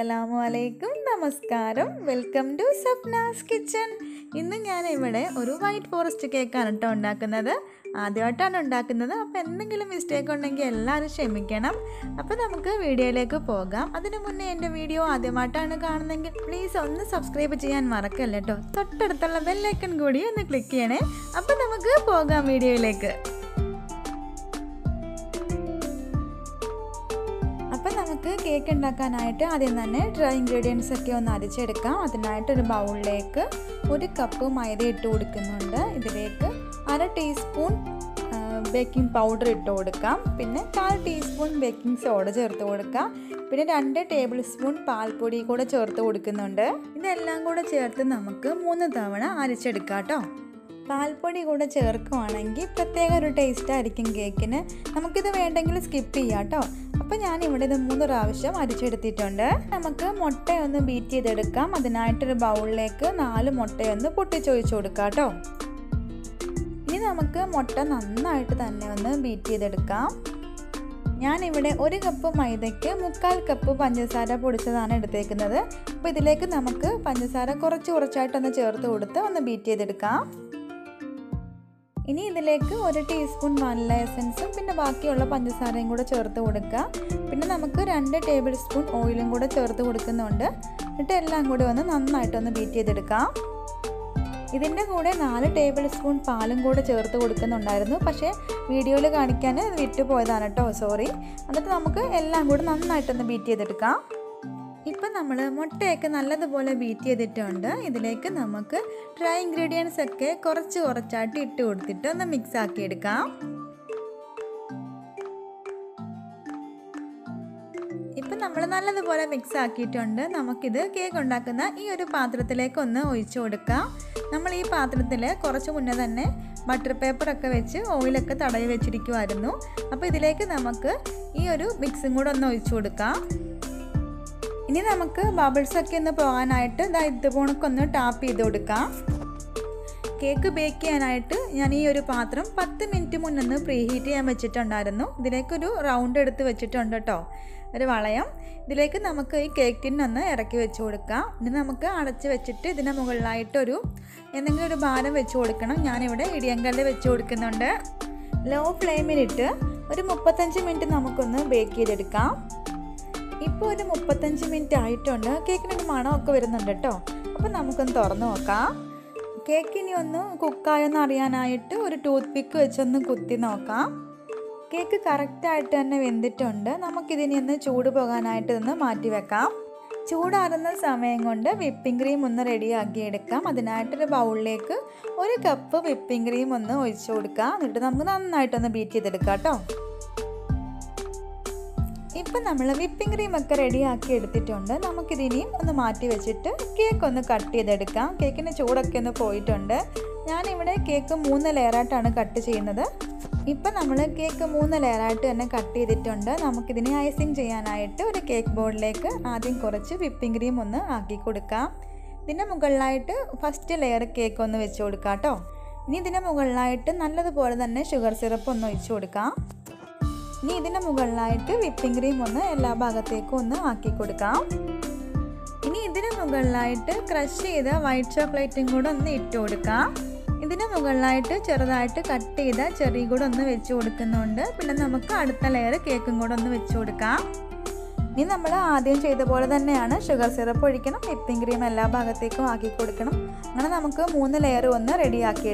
അസ്സലാമു അലൈക്കും നമസ്കാരം. Welcome to Sapna's kitchen. ഇന്ന് ഞാൻ ഇവിടെ ഒരു വൈറ്റ് ഫോറസ്റ്റ് കേക്കാണ് കേട്ടോ ഉണ്ടാക്കുന്നത്. ആദ്യമായിട്ടാണ് ഉണ്ടാക്കുന്നത്. അപ്പോൾ എന്തെങ്കിലും മിസ്റ്റേക്ക് ഉണ്ടെങ്കിൽ എല്ലാവരും ക്ഷമിക്കണം. അപ്പോൾ നമുക്ക് വീഡിയോയിലേക്ക് പോകാം. അതിനു മുന്നേ എന്റെ വീഡിയോ ആദ്യമായിട്ടാണ് കാണുന്നതെങ്കിൽ പ്ലീസ് ഒന്ന് സബ്സ്ക്രൈബ് ചെയ്യാൻ മറക്കല്ല കേട്ടോ തൊട്ടടുത്തുള്ള ബെല്ലൈക്കൺ കൂടി ഒന്ന് ക്ലിക്ക് ചെയ്യണേ. അപ്പോൾ നമുക്ക് പോകാം വീഡിയോയിലേക്ക്. നമുക്ക് കേക്ക് ഉണ്ടാക്കാനായിട്ട് ആദ്യം തന്നെ ഡ്രൈ ഇൻഗ്രീഡിയൻസ് ഒക്കെ ഒന്ന് അരച്ചെടുക്കാം. അതിനായിട്ട് ഒരു ബൗളിലേക്ക് ഒരു കപ്പ് മൈദ ഇട്ട് കൊടുക്കുന്നുണ്ട്. ഇതിലേക്ക് അര ടീസ്പൂൺ ബേക്കിംഗ് പൗഡർ ഇട്ട് കൊടുക്കാം. പിന്നെ കാൽ ടീസ്പൂൺ ബേക്കിംഗ് സോഡ ചേർത്ത് കൊടുക്കാം. പിന്നെ രണ്ട് ടേബിൾ സ്പൂൺ പാൽപ്പൊടി കൂടെ ചേർത്ത് കൊടുക്കുന്നുണ്ട്. ഇതെല്ലാം കൂടെ ചേർത്ത് നമുക്ക് മൂന്ന് തവണ അരച്ചെടുക്കാം കേട്ടോ പാൽപ്പൊടി കൂടെ ചേർക്കുവാണെങ്കിൽ പ്രത്യേക ഒരു ടേസ്റ്റ് ആയിരിക്കും കേക്കിന് നമുക്കിത് വേണ്ടെങ്കിൽ സ്കിപ്പ് ചെയ്യാം കേട്ടോ അപ്പോൾ ഞാൻ ഇവിടെ ഇത് മൂന്ന് പ്രാവശ്യം അരിച്ചെടുത്തിട്ടുണ്ട്. നമുക്ക് മുട്ടയൊന്ന് ബീറ്റ് ചെയ്തെടുക്കാം. അതിനായിട്ടൊരു ബൗളിലേക്ക് നാല് മുട്ടയൊന്ന് പൊട്ടിച്ചൊഴിച്ചു കൊടുക്കാം കേട്ടോ. ഇനി നമുക്ക് മുട്ട നന്നായിട്ട് തന്നെ ഒന്ന് ബീറ്റ് ചെയ്തെടുക്കാം. ഞാനിവിടെ ഒരു കപ്പ് മൈദയ്ക്ക് മുക്കാൽ കപ്പ് പഞ്ചസാര പൊടിച്ചതാണ് എടുത്തേക്കുന്നത്. അപ്പോൾ ഇതിലേക്ക് നമുക്ക് പഞ്ചസാര കുറച്ച് കുറച്ചായിട്ടൊന്ന് ചേർത്ത് കൊടുത്ത് ഒന്ന് ബീറ്റ് ചെയ്തെടുക്കാം. ഇനി ഇതിലേക്ക് ഒരു ടീസ്പൂൺ വാനില എസൻസും പിന്നെ ബാക്കിയുള്ള പഞ്ചസാരയും കൂടെ ചേർത്ത് കൊടുക്കുക പിന്നെ നമുക്ക് രണ്ട് ടേബിൾ സ്പൂൺ ഓയിലും കൂടെ ചേർത്ത് കൊടുക്കുന്നുണ്ട്. എന്നിട്ട് എല്ലാം കൂടി ഒന്ന് നന്നായിട്ടൊന്ന് ബീറ്റ് ചെയ്തെടുക്കാം. ഇതിന്റെ കൂടെ നാല് ടേബിൾ സ്പൂൺ പാലും കൂടെ ചേർത്ത് കൊടുക്കുന്നുണ്ടായിരുന്നു. പക്ഷേ വീഡിയോയിൽ കാണിക്കാൻ വിട്ടുപോയതാണ് വിട്ടു പോയതാണ് കേട്ടോ സോറി എന്നിട്ട് നമുക്ക് എല്ലാം കൂടി നന്നായിട്ടൊന്ന് ബീറ്റ് ചെയ്തെടുക്കാം. ഇപ്പം നമ്മൾ മുട്ടയൊക്കെ നല്ലതുപോലെ ബീറ്റ് ചെയ്തിട്ടുണ്ട്. ഇതിലേക്ക് നമുക്ക് ഡ്രൈ ഇൻഗ്രീഡിയൻസ് ഒക്കെ കുറച്ച് കുറച്ചായിട്ട് ഇട്ട് കൊടുത്തിട്ട് ഒന്ന് മിക്സ് ആക്കി എടുക്കാം. ഇപ്പം നമ്മൾ നല്ലതുപോലെ മിക്സ് ആക്കിയിട്ടുണ്ട്. നമുക്കിത് കേക്ക് ഉണ്ടാക്കുന്ന ഈ ഒരു പാത്രത്തിലേക്ക് ഒന്ന് ഒഴിച്ചു കൊടുക്കാം. നമ്മൾ ഈ പാത്രത്തിൽ കുറച്ച് മുന്നേ തന്നെ ബട്ടർ പേപ്പറൊക്കെ വെച്ച് ഓയിലൊക്കെ തടവി വെച്ചിരിക്കുമായിരുന്നു അപ്പോൾ ഇതിലേക്ക് നമുക്ക് ഈ ഒരു മിക്സും കൂടെ ഒന്ന് ഒഴിച്ചു കൊടുക്കാം. ഇനി നമുക്ക് ബബിൾസൊക്കെ ഒന്ന് പോകാനായിട്ട് ഇതാ ഇതുപോണക്കൊന്ന് ടാപ്പ് ചെയ്ത് കൊടുക്കാം. കേക്ക് ബേക്ക് ചെയ്യാനായിട്ട് ഞാൻ ഈ ഒരു പാത്രം പത്ത് മിനിറ്റ് മുന്നൊന്ന് പ്രീ ഹീറ്റ് ചെയ്യാൻ വെച്ചിട്ടുണ്ടായിരുന്നു. ഇതിലേക്കൊരു റൗണ്ട് എടുത്ത് വെച്ചിട്ടുണ്ട് കേട്ടോ ഒരു വളയം. ഇതിലേക്ക് നമുക്ക് ഈ കേക്ക് ടിന്നൊന്ന് ഇറക്കി വെച്ച് കൊടുക്കാം. ഇനി നമുക്ക് അടച്ച് വെച്ചിട്ട് ഇതിന്റെ മുകളിലായിട്ടൊരു എന്തെങ്കിലും ഒരു ഭാരം വെച്ച് കൊടുക്കണം. ഞാനിവിടെ ഇടിയങ്കല്ല് വെച്ച് കൊടുക്കുന്നുണ്ട്. ലോ ഫ്ലെയിമിലിട്ട് ഒരു മുപ്പത്തഞ്ച് മിനിറ്റ് നമുക്കൊന്ന് ബേക്ക് ചെയ്തെടുക്കാം. ഇപ്പോൾ ഒരു മുപ്പത്തഞ്ച് മിനിറ്റ് ആയിട്ടുണ്ട്. കേക്കിനൊരു മണമൊക്കെ വരുന്നുണ്ട് കേട്ടോ. അപ്പോൾ നമുക്കൊന്ന് തുറന്ന് നോക്കാം. കേക്കിനി ഒന്ന് കുക്കായെന്ന് അറിയാനായിട്ട് ഒരു ടൂത്ത് പിക്ക് വെച്ചൊന്ന് കുത്തി നോക്കാം. കേക്ക് കറക്റ്റായിട്ട് തന്നെ വെന്തിട്ടുണ്ട്. നമുക്കിതിനി ഒന്ന് ചൂട് പോകാനായിട്ട് ഒന്ന് മാറ്റി വെക്കാം. ചൂടാറുന്ന സമയം കൊണ്ട് വിപ്പിംഗ് ക്രീം ഒന്ന് റെഡിയാക്കി എടുക്കാം. അതിനായിട്ടൊരു ബൗളിലേക്ക് ഒരു കപ്പ് വിപ്പിംഗ് ക്രീം ഒന്ന് ഒഴിച്ചു കൊടുക്കാം. എന്നിട്ട് നമുക്ക് നന്നായിട്ടൊന്ന് ബീറ്റ് ചെയ്തെടുക്കാം കേട്ടോ. ഇപ്പം നമ്മൾ വിപ്പിംഗ് ക്രീം ഒക്കെ റെഡിയാക്കി എടുത്തിട്ടുണ്ട്. നമുക്കിതിനിയും ഒന്ന് മാറ്റി വെച്ചിട്ട് കേക്ക് ഒന്ന് കട്ട് ചെയ്തെടുക്കാം. കേക്കിന് ചൂടൊക്കെ ഒന്ന് പോയിട്ടുണ്ട്. ഞാനിവിടെ കേക്ക് മൂന്ന് ലെയറായിട്ടാണ് കട്ട് ചെയ്യുന്നത്. ഇപ്പം നമ്മൾ കേക്ക് മൂന്ന് ലെയറായിട്ട് തന്നെ കട്ട് ചെയ്തിട്ടുണ്ട്. നമുക്കിതിനെ ഐസിങ് ചെയ്യാനായിട്ട് ഒരു കേക്ക് ബോർഡിലേക്ക് ആദ്യം കുറച്ച് വിപ്പിംഗ് ക്രീം ഒന്ന് ആക്കി കൊടുക്കാം. ഇതിന്റെ മുകളിലായിട്ട് ഫസ്റ്റ് ലെയർ കേക്ക് ഒന്ന് വെച്ച് കൊടുക്കാം കേട്ടോ. ഇനി ഇതിന്റെ മുകളിലായിട്ട് നല്ലതുപോലെ തന്നെ ഷുഗർ സിറപ്പ് ഒന്ന് ഒഴിച്ചു കൊടുക്കാം. ഇനി ഇതിന് മുകളിലായിട്ട് വിപ്പിംഗ് ക്രീം ഒന്ന് എല്ലാ ഭാഗത്തേക്കും ഒന്ന് ആക്കി കൊടുക്കാം. ഇനി ഇതിന് മുകളിലായിട്ട് ക്രഷ് ചെയ്ത വൈറ്റ് ചോക്ലേറ്റും കൂടെ ഒന്ന് ഇട്ട് കൊടുക്കാം. ഇതിന് മുകളിലായിട്ട് ചെറുതായിട്ട് കട്ട് ചെയ്ത ചെറിയ കൂടെ ഒന്ന് വെച്ച് കൊടുക്കുന്നുണ്ട്. പിന്നെ നമുക്ക് അടുത്ത ലെയർ കേക്കും കൂടെ ഒന്ന് വെച്ച് കൊടുക്കാം. ഇനി നമ്മൾ ആദ്യം ചെയ്ത പോലെ തന്നെയാണ് ഷുഗർ സിറപ്പ് ഒഴിക്കണം വിപ്പിംഗ് ക്രീം എല്ലാ ഭാഗത്തേക്കും ആക്കി കൊടുക്കണം. അങ്ങനെ നമുക്ക് മൂന്ന് ലെയർ ഒന്ന് റെഡിയാക്കി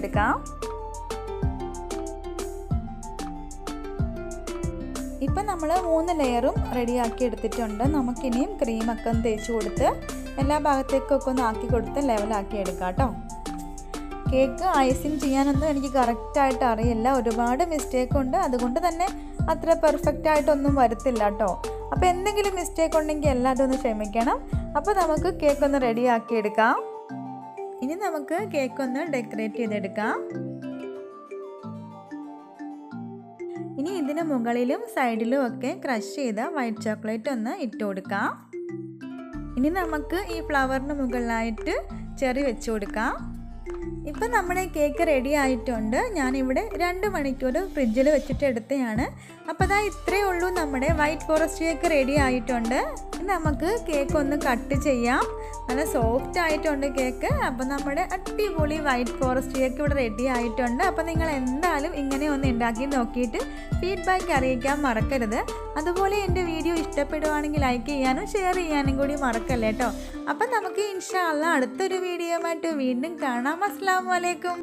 ഇപ്പം നമ്മൾ മൂന്ന് ലെയറും റെഡിയാക്കി എടുത്തിട്ടുണ്ട്. നമുക്കിനിയും ക്രീമൊക്കെ ഒന്ന് തേച്ച് കൊടുത്ത് എല്ലാ ഭാഗത്തേക്കൊക്കെ ഒന്ന് ആക്കി കൊടുത്ത് ലെവലാക്കി എടുക്കാം കേട്ടോ. കേക്ക് ഐസിങ് ചെയ്യാനൊന്നും എനിക്ക് കറക്റ്റായിട്ട് അറിയില്ല. ഒരുപാട് മിസ്റ്റേക്ക് ഉണ്ട്. അതുകൊണ്ട് തന്നെ അത്ര പെർഫെക്റ്റ് ആയിട്ടൊന്നും വരത്തില്ല കേട്ടോ. അപ്പോൾ എന്തെങ്കിലും മിസ്റ്റേക്ക് ഉണ്ടെങ്കിൽ എല്ലാവരും ഒന്ന് ക്ഷമിക്കണം. അപ്പോൾ നമുക്ക് കേക്ക് ഒന്ന് റെഡിയാക്കി എടുക്കാം. ഇനി നമുക്ക് കേക്ക് ഒന്ന് ഡെക്കറേറ്റ് ചെയ്തെടുക്കാം. ഇനി ഇതിന് മുകളിലും സൈഡിലും ഒക്കെ ക്രഷ് ചെയ്ത വൈറ്റ് ചോക്ലേറ്റ് ഒന്ന് ഇട്ട് കൊടുക്കാം. ഇനി നമുക്ക് ഈ ഫ്ലവറിന് മുകളിലായിട്ട് ചെറി വെച്ച് കൊടുക്കാം. ഇപ്പം നമ്മുടെ കേക്ക് റെഡി ആയിട്ടുണ്ട്. ഞാനിവിടെ രണ്ട് മണിക്കൂർ ഫ്രിഡ്ജിൽ വെച്ചിട്ട് എടുത്തതാണ്. അപ്പോൾ അതാ ഇത്രയേ ഉള്ളൂ നമ്മുടെ വൈറ്റ് ഫോറസ്റ്റ് കേക്ക് റെഡി ആയിട്ടുണ്ട്. നമുക്ക് കേക്ക് ഒന്ന് കട്ട് ചെയ്യാം. നല്ല സോഫ്റ്റ് ആയിട്ടുണ്ട് കേക്ക്. അപ്പോൾ നമ്മുടെ അടിപൊളി വൈറ്റ് ഫോറസ്റ്റ് കേക്ക് ഇവിടെ റെഡി ആയിട്ടുണ്ട്. അപ്പോൾ നിങ്ങൾ എന്തായാലും ഇങ്ങനെ ഒന്ന് ഉണ്ടാക്കി നോക്കിയിട്ട് ഫീഡ്ബാക്ക് അറിയിക്കാൻ മറക്കരുത്. അതുപോലെ എന്റെ വീഡിയോ ഇഷ്ടപ്പെടുവാണെങ്കിൽ ലൈക്ക് ചെയ്യാനും ഷെയർ ചെയ്യാനും കൂടി മറക്കല്ലേ കേട്ടോ അപ്പം നമുക്ക് ഇൻഷാല്ല അടുത്തൊരു വീഡിയോ ആയിട്ട് വീണ്ടും കാണാം. അസ്സാം വലൈക്കും